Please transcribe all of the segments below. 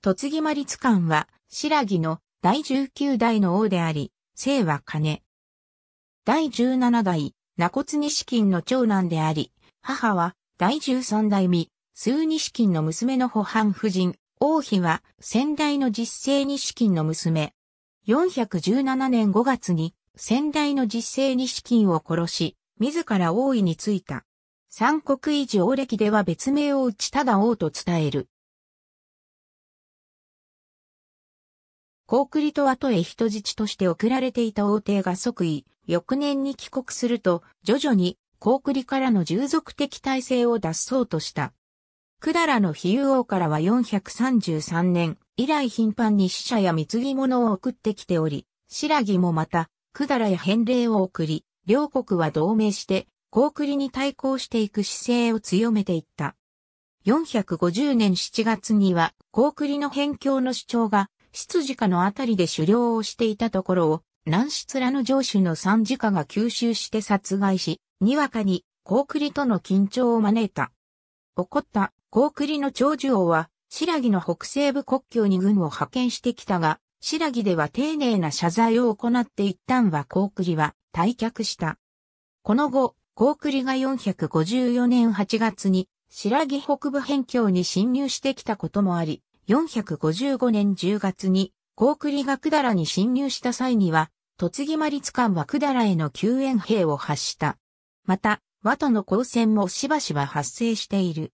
栃木魔律官は、白木の第19代の王であり、姓は金。第17代、名骨錦の長男であり、母は第13代目、数錦の娘の保藩夫人、王妃は先代の実世錦の娘。417年5月に先代の実世錦を殺し、自ら王位についた。三国維持王歴では別名を内忠王と伝える。高栗と後へ人質として送られていた王帝が即位、翌年に帰国すると、徐々に高栗からの従属的体制を脱そうとした。百済の比喩王からは433年以来頻繁に死者や貢ぎ物を送ってきており、白木もまた、百済や返礼を送り、両国は同盟して、高栗に対抗していく姿勢を強めていった。450年7月には、高栗の辺境の主張が執事家のあたりで狩猟をしていたところを、南出らの城主の三次家が吸収して殺害し、にわかに、高栗との緊張を招いた。怒った高栗の長寿王は、白木の北西部国境に軍を派遣してきたが、白木では丁寧な謝罪を行って一旦は高栗は退却した。この後、高栗が454年8月に白木北部辺境に侵入してきたこともあり、455年10月に、高栗が百済に侵入した際には、栃木マリツ官は百済への救援兵を発した。また、和との交戦もしばしば発生している。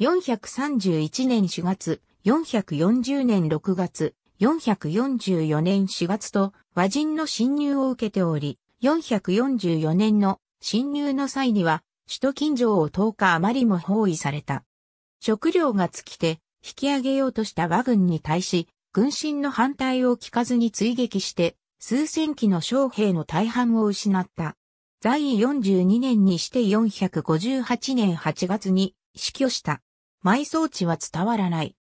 431年4月、440年6月、444年4月と和人の侵入を受けており、444年の侵入の際には、首都近城を10日余りも包囲された。食料が尽きて、引き上げようとした和軍に対し、軍神の反対を聞かずに追撃して、数千機の将兵の大半を失った。在位42年にして458年8月に死去した。埋葬地は伝わらない。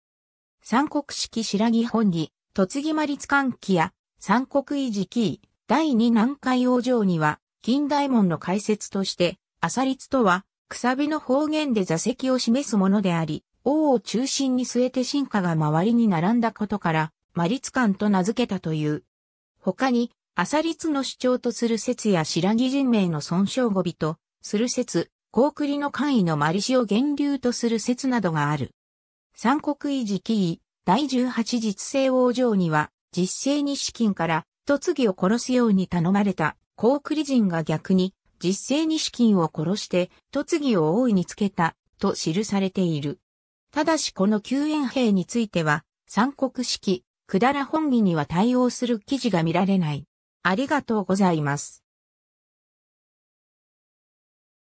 三国式白木本義、栃木魔律官記や三国維持記第二南海王城には近代門の解説として、朝律とは、くさびの方言で座席を示すものであり、王を中心に据えて進化が周りに並んだことから、魔律官と名付けたという。他に、朝律の主張とする説や白木人名の尊称語尾とする説、高栗の官位のマリシを源流とする説などがある。三国維持記位、第18実政王城には、実政に資金から突義を殺すように頼まれた高栗人が逆に実政に資金を殺して突義を大いにつけたと記されている。ただしこの救援兵については、三国式、くだら本義には対応する記事が見られない。ありがとうございます。